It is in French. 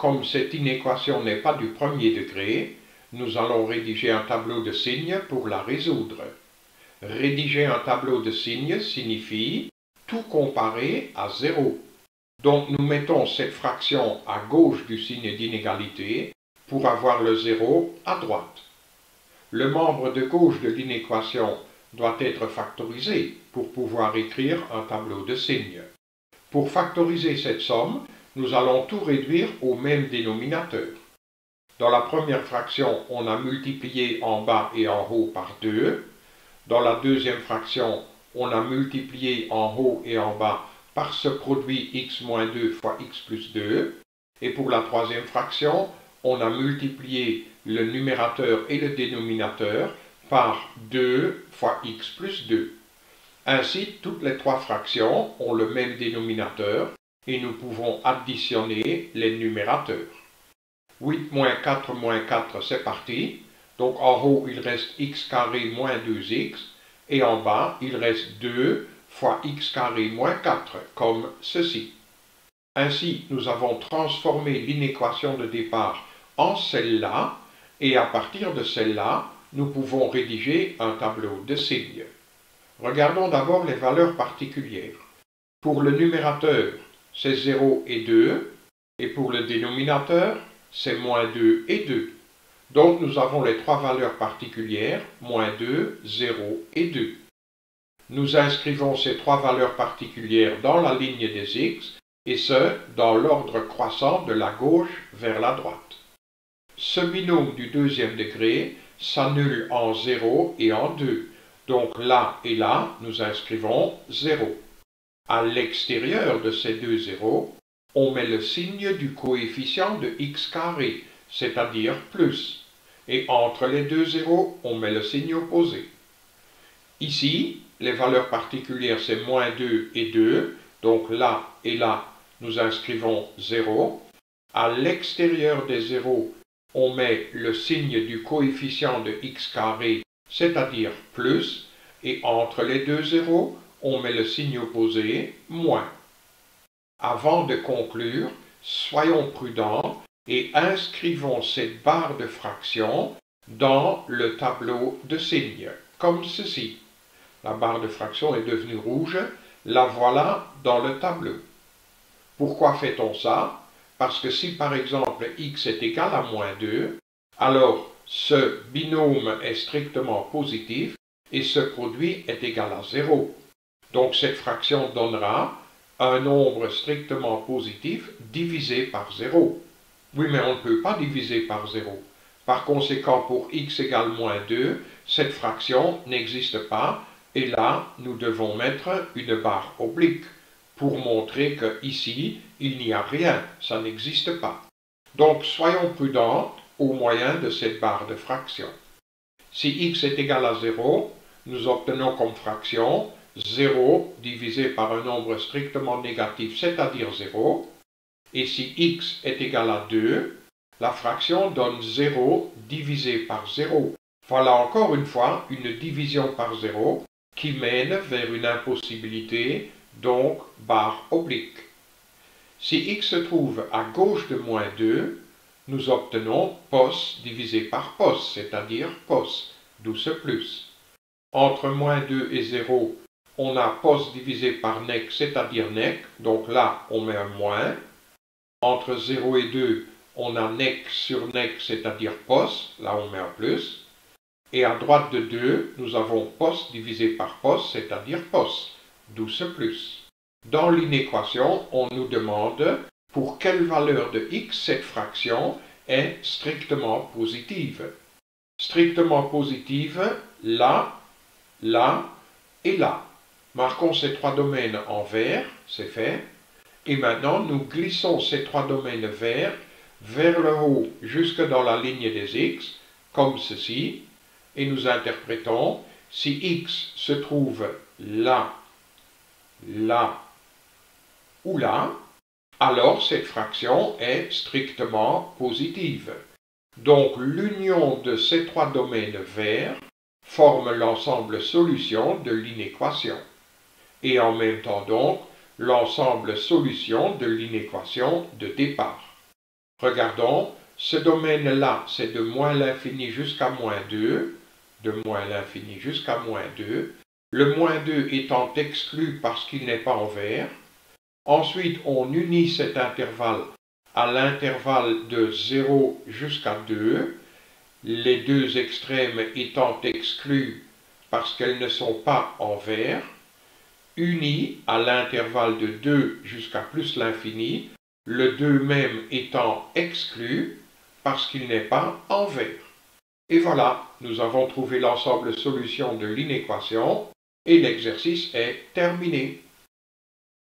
comme cette inéquation n'est pas du premier degré, nous allons rédiger un tableau de signes pour la résoudre. Rédiger un tableau de signes signifie tout comparer à zéro. Donc nous mettons cette fraction à gauche du signe d'inégalité pour avoir le zéro à droite. Le membre de gauche de l'inéquation doit être factorisé pour pouvoir écrire un tableau de signes. Pour factoriser cette somme, nous allons tout réduire au même dénominateur. Dans la première fraction, on a multiplié en bas et en haut par 2. Dans la deuxième fraction, on a multiplié en haut et en bas par ce produit x moins 2 fois x plus 2. Et pour la troisième fraction, on a multiplié le numérateur et le dénominateur par 2 fois x plus 2. Ainsi, toutes les trois fractions ont le même dénominateur et nous pouvons additionner les numérateurs. 8 moins 4 moins 4, c'est parti. Donc en haut, il reste x carré moins 2x, et en bas, il reste 2 fois x carré moins 4, comme ceci. Ainsi, nous avons transformé l'inéquation de départ en celle-là, et à partir de celle-là, nous pouvons rédiger un tableau de signes. Regardons d'abord les valeurs particulières. Pour le numérateur, c'est 0 et 2, et pour le dénominateur, c'est moins 2 et 2. Donc nous avons les trois valeurs particulières, moins 2, 0 et 2. Nous inscrivons ces trois valeurs particulières dans la ligne des x, et ce, dans l'ordre croissant de la gauche vers la droite. Ce binôme du deuxième degré s'annule en 0 et en 2. Donc là et là, nous inscrivons 0. À l'extérieur de ces deux zéros, on met le signe du coefficient de x carré, c'est-à-dire plus. Et entre les deux zéros, on met le signe opposé. Ici, les valeurs particulières, c'est moins 2 et 2. Donc là et là, nous inscrivons 0. À l'extérieur des zéros, on met le signe du coefficient de x carré, c'est-à-dire plus. Et entre les deux zéros, on met le signe opposé, moins. Avant de conclure, soyons prudents et inscrivons cette barre de fraction dans le tableau de signes, comme ceci. La barre de fraction est devenue rouge, la voilà dans le tableau. Pourquoi fait-on ça? Parce que si par exemple x est égal à moins 2, alors ce binôme est strictement positif et ce produit est égal à 0. Donc cette fraction donnera un nombre strictement positif divisé par 0. Oui, mais on ne peut pas diviser par 0. Par conséquent, pour x égale moins 2, cette fraction n'existe pas, et là, nous devons mettre une barre oblique pour montrer que ici, il n'y a rien, ça n'existe pas. Donc, soyons prudents au moyen de cette barre de fraction. Si x est égal à 0, nous obtenons comme fraction 0 divisé par un nombre strictement négatif, c'est-à-dire 0. Et si x est égal à 2, la fraction donne 0 divisé par 0. Voilà encore une fois une division par 0 qui mène vers une impossibilité, donc barre oblique. Si x se trouve à gauche de moins 2, nous obtenons pos divisé par pos, c'est-à-dire pos, d'où ce plus. Entre moins 2 et 0, on a pos divisé par nec, c'est-à-dire nec, donc là on met un moins. Entre 0 et 2, on a nec sur nec, c'est-à-dire pos, là on met un plus. Et à droite de 2, nous avons pos divisé par pos, c'est-à-dire pos, d'où ce plus. Dans l'inéquation, on nous demande pour quelle valeur de x cette fraction est strictement positive. Strictement positive, là, là et là. Marquons ces trois domaines en vert, c'est fait. Et maintenant, nous glissons ces trois domaines verts vers le haut jusque dans la ligne des x, comme ceci, et nous interprétons si x se trouve là, là ou là, alors cette fraction est strictement positive. Donc l'union de ces trois domaines verts forme l'ensemble solution de l'inéquation et en même temps donc l'ensemble solution de l'inéquation de départ. Regardons, ce domaine-là, c'est de moins l'infini jusqu'à moins 2, de moins l'infini jusqu'à moins 2, le moins 2 étant exclu parce qu'il n'est pas en vert. Ensuite, on unit cet intervalle à l'intervalle de 0 jusqu'à 2, les deux extrêmes étant exclus parce qu'elles ne sont pas en vert, unis à l'intervalle de 2 jusqu'à plus l'infini, le 2 même étant exclu parce qu'il n'est pas en vert. Et voilà, nous avons trouvé l'ensemble solution de l'inéquation et l'exercice est terminé.